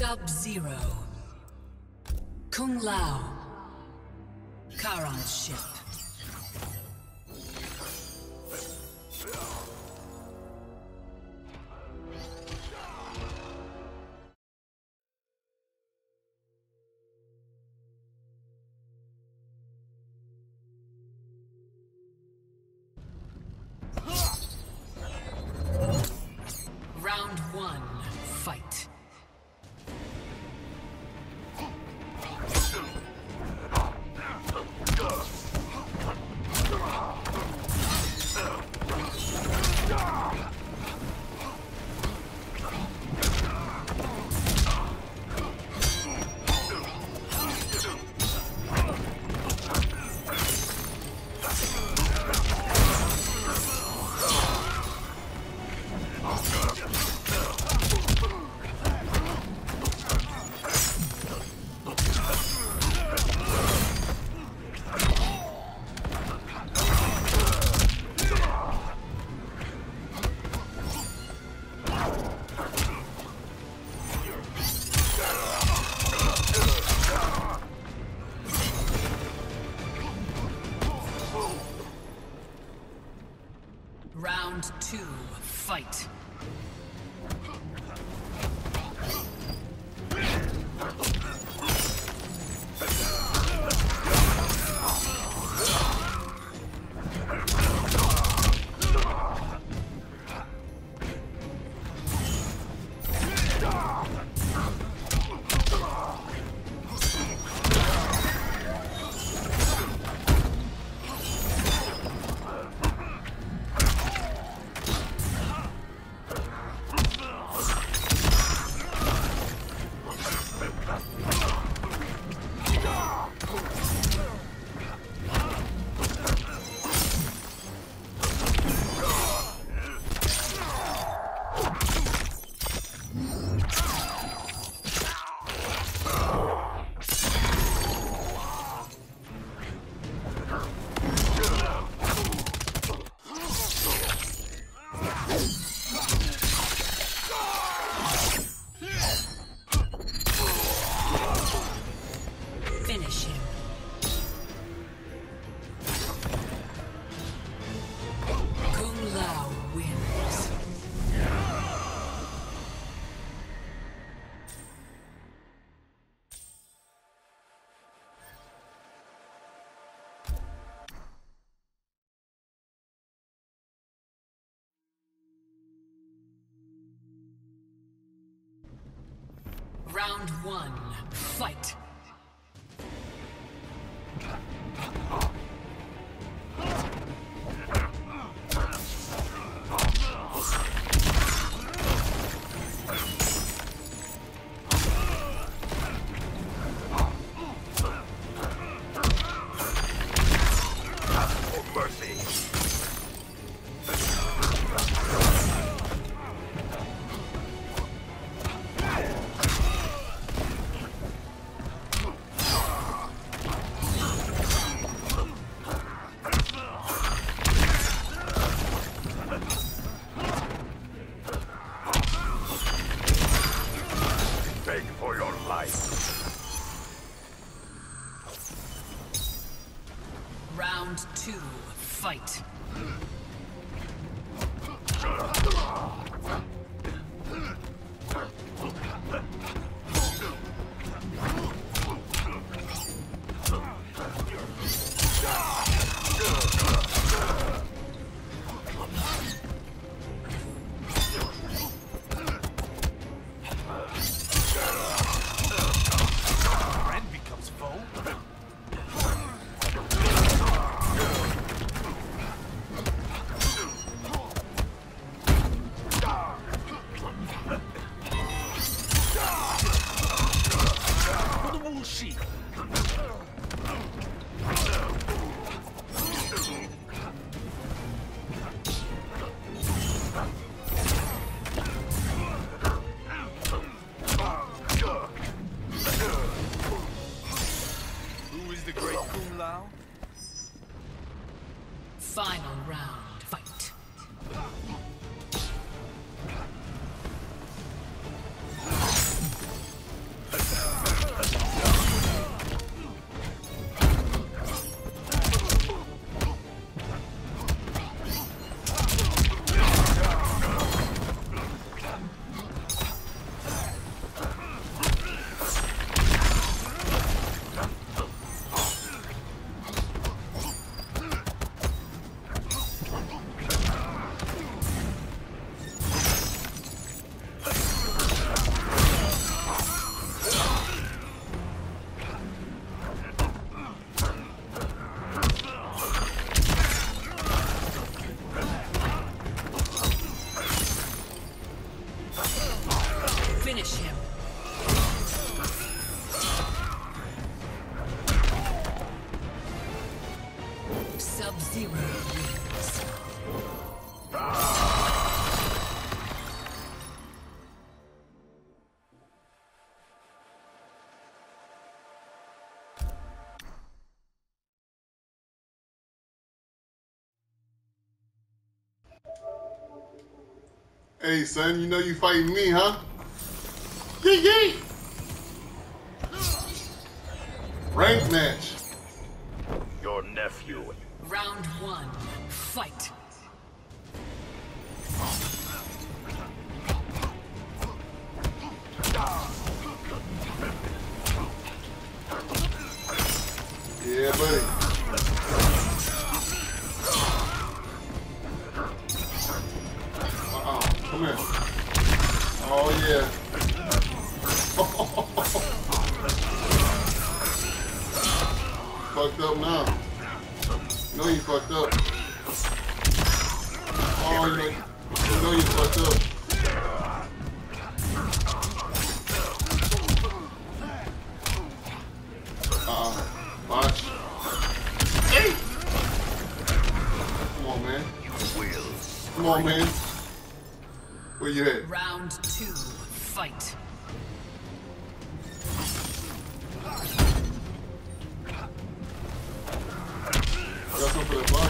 Sub-Zero. Kung Lao. Karan's ship. Round one, fight. die. Round two, fight. Hey, son, you know you fighting me, huh? Yee yee! Rank match. Round one, fight. Yeah, buddy. Uh-uh. Come. Oh, yeah. fucked up now. No, you fucked up. Oh, you know, you know you fucked up. Uh-uh. Come on, man. Come on, man. Where you at? Round two, fight. For that box.